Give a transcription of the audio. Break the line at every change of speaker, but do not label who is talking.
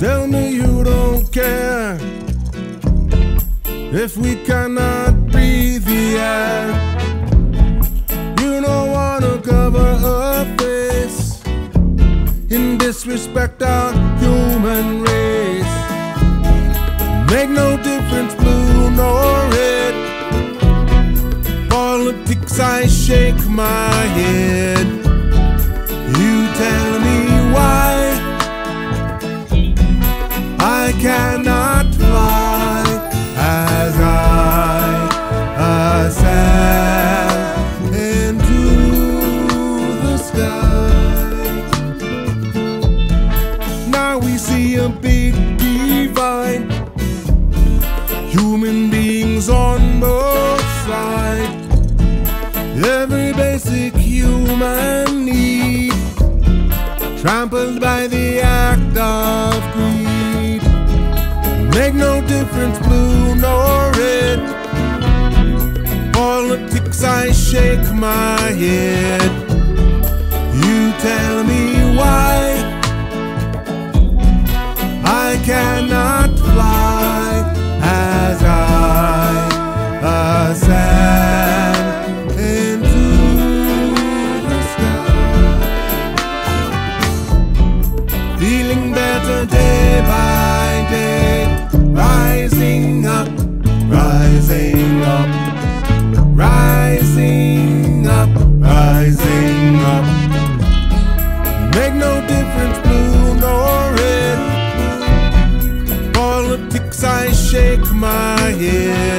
Tell me you don't care if we cannot breathe the air. You don't wanna cover a face in disrespect our human race. Make no difference, blue nor red. Politics, I shake my head. Cannot fly as I ascend into the sky. Now we see a big divide. Human beings on both sides. Every basic human need trampled by the act shake my head. You tell me why I cannot fly as I ascend into the sky. Feeling better day by day, rising shake my head.